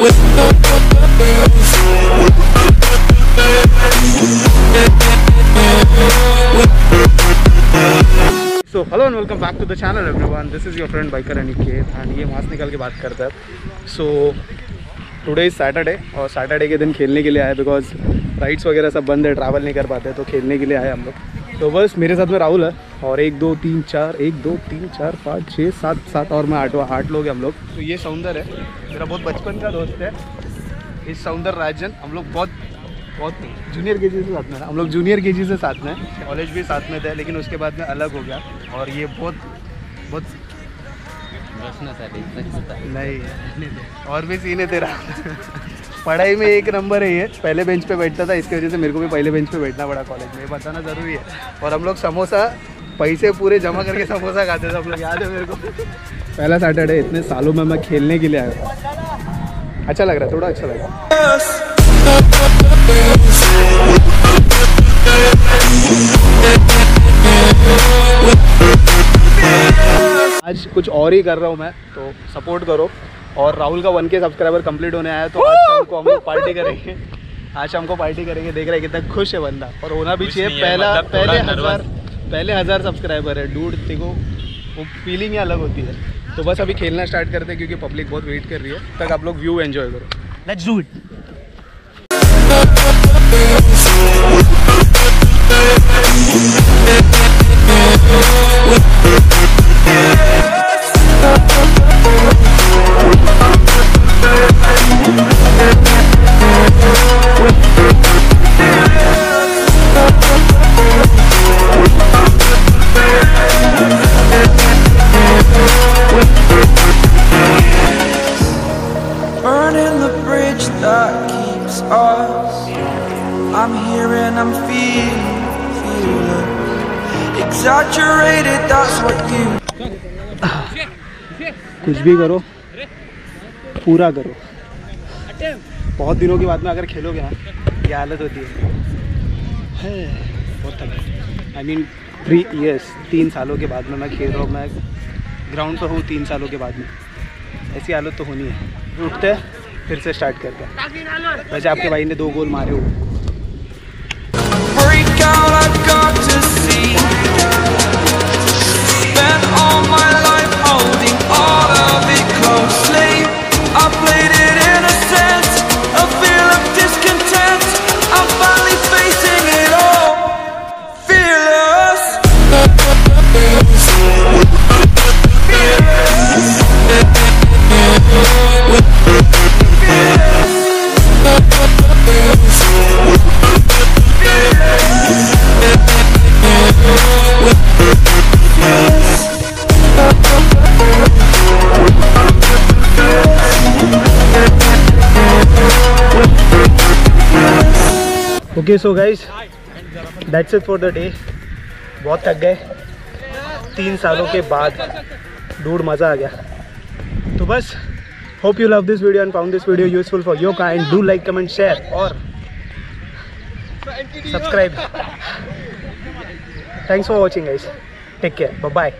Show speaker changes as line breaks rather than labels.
So hello and welcome back to the channel everyone this is your friend biker Aniket and ये mask निकाल के बात करता है। सो टुडे इज़ सैटरडे और सैटरडे के दिन खेलने के लिए आए बिकॉज़ राइड्स वगैरह सब बंद है ट्रैवल नहीं कर पाते तो खेलने के लिए आए हम लोग। तो बस मेरे साथ में राहुल है। और एक, दो, तीन, चार, एक, दो, तीन, चार, पाँच छः सात सात और मैं आठवा आठ लोग हैं हम लोग। तो ये सौंदर है। मेरा बहुत बचपन का दोस्त है। इस सौंदर राजन, हम लोग बहुत बहुत जूनियर के से साथ में हम लोग जूनियर के से साथ में कॉलेज भी साथ में थे, लेकिन उसके बाद में अलग हो गया। और ये बहुत बहुत नहीं, और भी सीन तेरा। पढ़ाई में एक नंबर है ये। पहले बेंच पे बैठता था, इसकी वजह से मेरे को भी पहले बेंच पे बैठना पड़ा कॉलेज में। बताना ज़रूरी है। और हम लोग समोसा पैसे पूरे जमा करके समोसा खाते थे हम लोग याद है मेरे को? पहला सैटरडे इतने सालों में मैं खेलने के लिए आया अच्छा लग रहा है थोड़ा अच्छा लग रहा आज कुछ और ही कर रहा हूँ मैं तो सपोर्ट करो। और राहुल का वन के सब्सक्राइबर कंप्लीट होने आया तो आज शाम को हम लोग पार्टी करेंगे। आज शाम को पार्टी करेंगे देख रहे हैं कितना खुश है बंदा। और होना भी चाहिए पहला
मतलब
पहले। हज़ार पहले हज़ार सब्सक्राइबर है डूड देखो, वो फीलिंग ही अलग होती है। तो बस अभी खेलना स्टार्ट करते हैं क्योंकि पब्लिक बहुत वेट कर रही है। तक आप लोग व्यू एंजॉय करो। Let's do it
I'm here and I'm feeling, feeling exaggerated. That's what you.
कुछ भी करो पूरा करो। बहुत दिनों के बाद में अगर खेलोगे ना ये हालत होती है। है, बहुत थक आई मीन थ्री ईयर्स तीन सालों के बाद में मैं खेल रहा हूँ मैं ग्राउंड पर हूँ तीन सालों के बाद में। ऐसी हालत तो होनी है। उठते हैं फिर से स्टार्ट करते हैं। वैसे आपके भाई ने दो गोल मारे हुए okay so guys that's it for the day बहुत थक गए। तीन सालों के बाद डूड मज़ा आ गया। तो बस hope you love this video and found this video useful for your kind do like comment share और subscribe thanks for watching guys take care bye